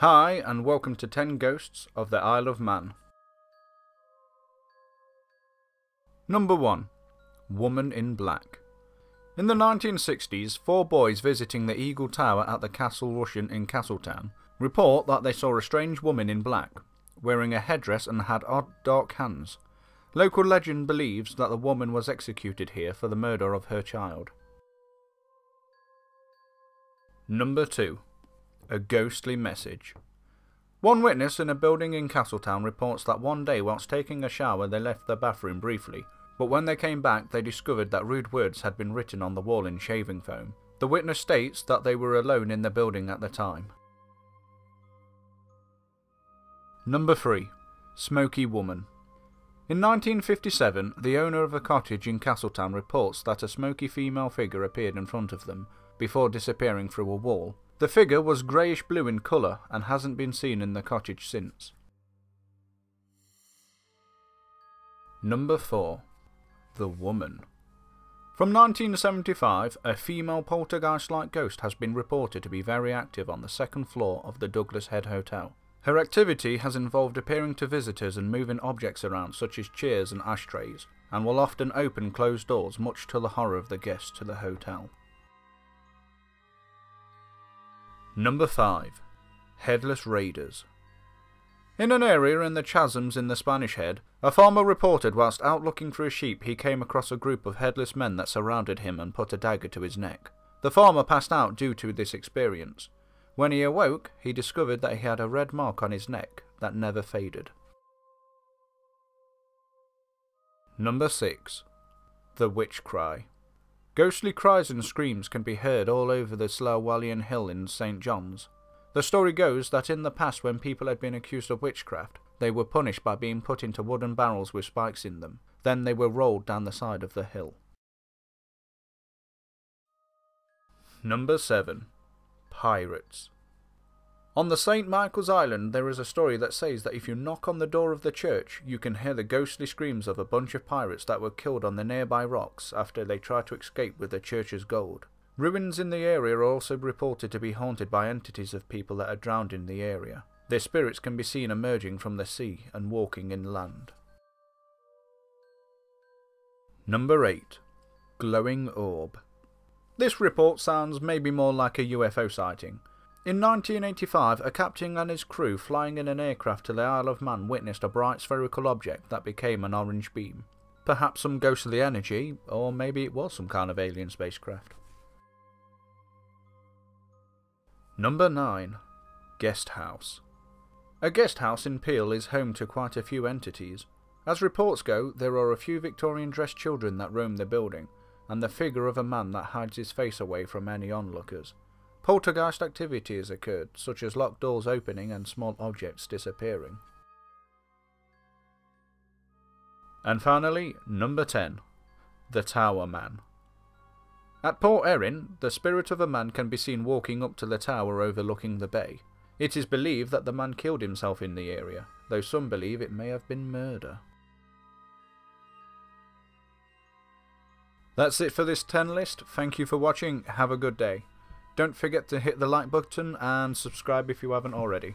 Hi, and welcome to 10 Ghosts of the Isle of Man. Number 1 Woman in Black. In the 1960s, four boys visiting the Eagle Tower at the Castle Rushen in Castletown report that they saw a strange woman in black, wearing a headdress and had odd dark hands. Local legend believes that the woman was executed here for the murder of her child. Number 2 a ghostly message. One witness in a building in Castletown reports that one day whilst taking a shower they left their bathroom briefly, but when they came back they discovered that rude words had been written on the wall in shaving foam. The witness states that they were alone in the building at the time. Number 3. Smoky Woman. In 1957, the owner of a cottage in Castletown reports that a smoky female figure appeared in front of them, before disappearing through a wall. The figure was greyish blue in colour and hasn't been seen in the cottage since. Number 4. The Woman. From 1975, a female poltergeist like ghost has been reported to be very active on the second floor of the Douglas Head Hotel. Her activity has involved appearing to visitors and moving objects around, such as chairs and ashtrays, and will often open closed doors, much to the horror of the guests to the hotel. Number 5. Headless Raiders. In an area in the chasms in the Spanish Head, a farmer reported whilst out looking for a sheep he came across a group of headless men that surrounded him and put a dagger to his neck. The farmer passed out due to this experience. When he awoke, he discovered that he had a red mark on his neck that never faded. Number 6. The Witch Cry. Ghostly cries and screams can be heard all over the Slieau Whallian Hill in St. John's. The story goes that in the past when people had been accused of witchcraft, they were punished by being put into wooden barrels with spikes in them. Then they were rolled down the side of the hill. Number 7. Pirates. On the St. Michael's Island, there is a story that says that if you knock on the door of the church, you can hear the ghostly screams of a bunch of pirates that were killed on the nearby rocks after they tried to escape with the church's gold. Ruins in the area are also reported to be haunted by entities of people that are drowned in the area. Their spirits can be seen emerging from the sea and walking inland. Number 8. Glowing Orb. This report sounds maybe more like a UFO sighting. In 1985, a captain and his crew flying in an aircraft to the Isle of Man witnessed a bright spherical object that became an orange beam. Perhaps some ghostly energy, or maybe it was some kind of alien spacecraft. Number 9. Guest House. A guest house in Peel is home to quite a few entities. As reports go, there are a few Victorian dressed children that roam the building, and the figure of a man that hides his face away from any onlookers. Poltergeist activity has occurred, such as locked doors opening and small objects disappearing. And finally, number 10. The Tower Man. At Port Erin, the spirit of a man can be seen walking up to the tower overlooking the bay. It is believed that the man killed himself in the area, though some believe it may have been murder. That's it for this 10 list. Thank you for watching. Have a good day. Don't forget to hit the like button and subscribe if you haven't already.